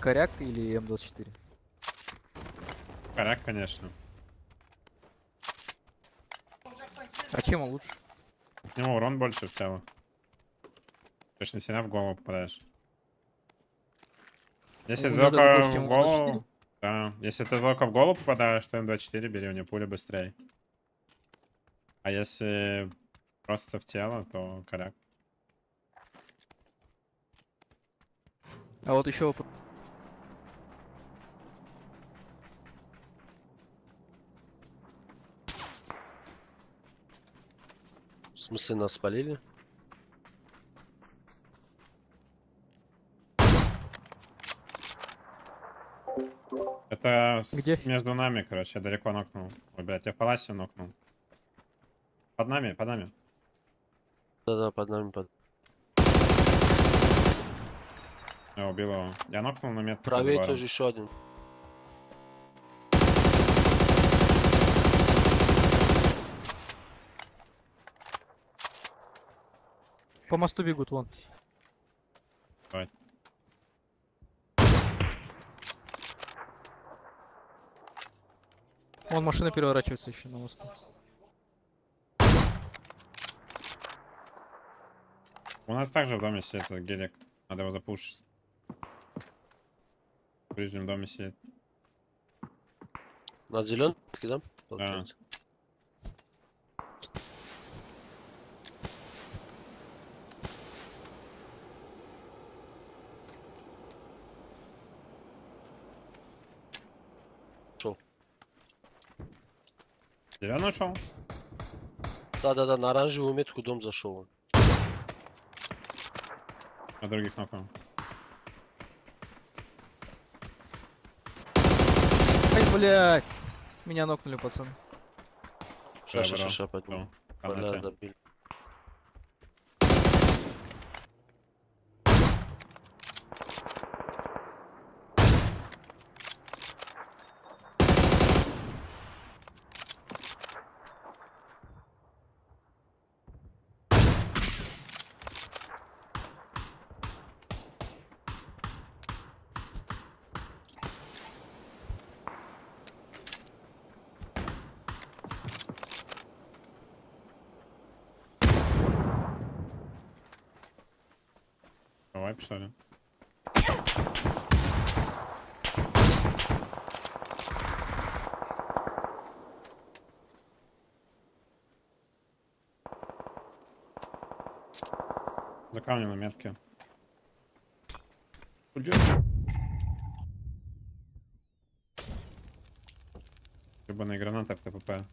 Коряк или М24? Коряк, конечно. А чем он лучше? С него урон больше в тело. Точно сильно в голову попадаешь. Если Ну, ты надо только в голову... Да. Если ты только в голову попадаешь, то М24 бери, у него пуля быстрее. А если просто в тело, то коряк. А вот еще вопрос. В смысле нас спалили? Это Где? между нами, короче, я далеко нокнул. Ой, блядь, я в паласе нокнул. Под нами, под нами. Да-да, под нами, под... Я убил его. Я нокнул на метку. Правее тоже еще один. По мосту бегут вон. Давай. Вон машина переворачивается еще на мосту. У нас также в доме сидит этот гелик. Надо его запушить. В ближнем доме сидит. На зеленке, да? Получается. Шел. Зеленый ушел? Да-да-да, на оранжевую метку дом зашел. он. А других нокнул. Ай, блядь! Меня нокнули, пацаны. Всё, Ша, ша, бро. ша, ша, пойду. Бля, добили. Ли? За камнем на метке. Блин. Ебаные гранаты в ТПП.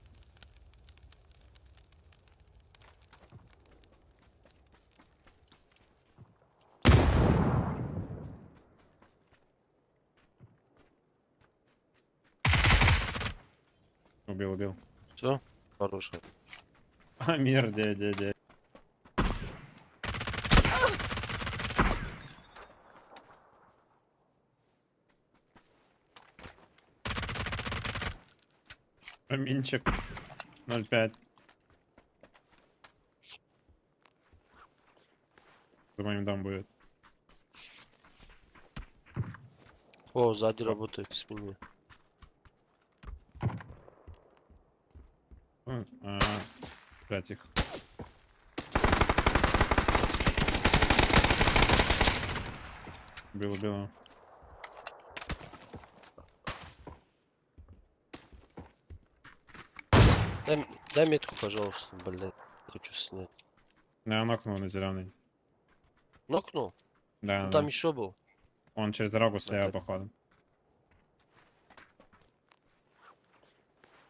Убил, убил. Все? Хороший. А, мир, де, де, де. Аминчик. 0,5. За моим дом будет. О, сзади работает в спине. Ну, а, Блять их. Убил, убил. Дай, дай метку, пожалуйста, блядь. Хочу снять. Ну, я нокнул на зеленый. Нокнул? Да, Ну, да. там еще был. Он через дорогу Опять. походу.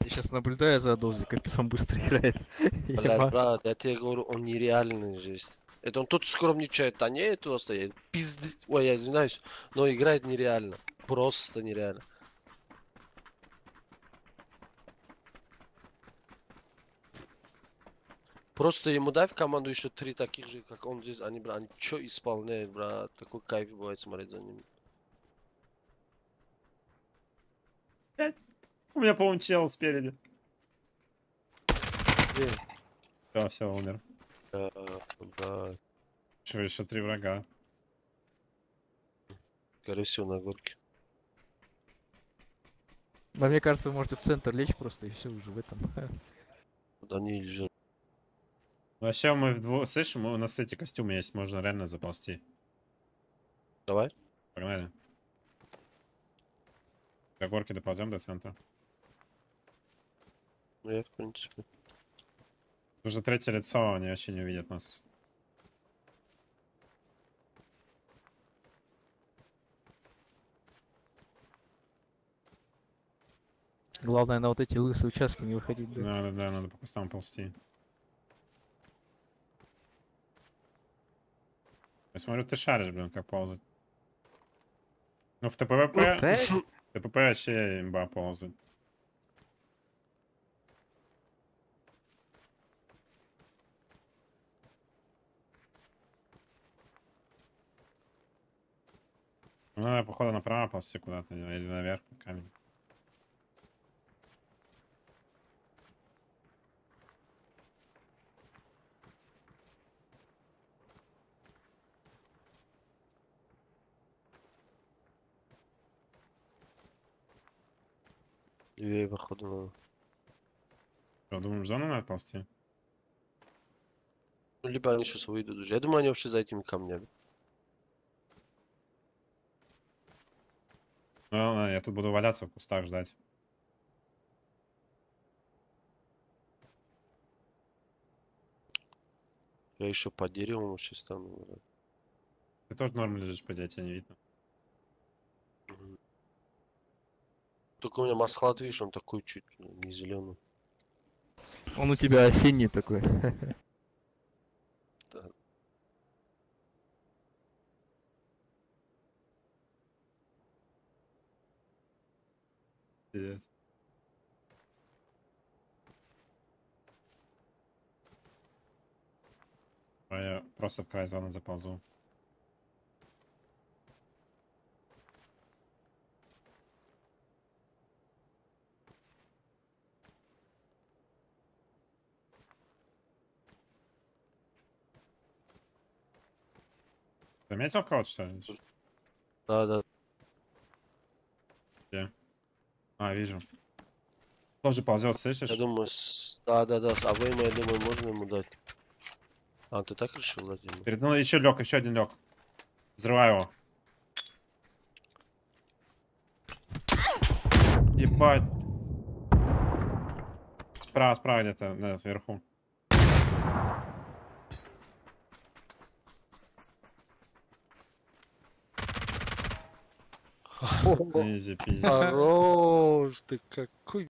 Я сейчас наблюдаю за дозой, как он быстро играет. Блядь, брат, я тебе говорю, он нереальный здесь. Это он тут скромничает, а не это стоит. Пиздец. Ой, я извиняюсь, но играет нереально. Просто нереально. Просто ему дай в команду еще три таких же, как он здесь. Они, брат, они что исполняют, брат. Такой кайф бывает смотреть за ними. У меня, по-моему, чел спереди. Где? Все, все, умер. Э, брат. Че, еще три врага. Скорее всего, на горке. Но мне кажется, вы можете в центр лечь просто и все уже в этом. Куда они лежат. Вообще мы вдвоем... Слышишь, мы- у нас эти костюмы есть, можно реально заползти. Давай. Погнали. До горки доползем до центра. Ну, я, в принципе. Уже третье лицо, они вообще не увидят нас. Главное на вот эти лысые участки не выходить. да. Да, да, да, надо по кустам ползти. Я смотрю, ты шаришь, блин, как ползать. Ну, в ТПВП... Да, ТПП вообще имба ползать. Ну, надо, походу, направо ползти куда-то или наверх камень. Левее, походу, надо. Что, думаешь, зону надо ползти? Ну, либо они сейчас выйдут уже. Я думаю, они вообще за этими камнями. Ну, ладно, я тут буду валяться в кустах ждать. Я еще под деревом вообще стану. Ты тоже норм лежишь, по тебя не видно. Только у меня масхлад, видишь, он такой чуть ну, не зеленый. Он у тебя осенний такой. Пиздец. А я просто в край зоны заползу. Заметил кого-то, что ли? Да, да. А, вижу. Тоже ползет, слышишь? Я думаю, с... да, да, да, с АВМ, я думаю, можно ему дать. А, ты так решил ему? Перед ну еще лег, еще один лег. Взрываю его. Ебать. Справа, справа где-то, да, сверху. Изи, пизи. Хорош, ты какой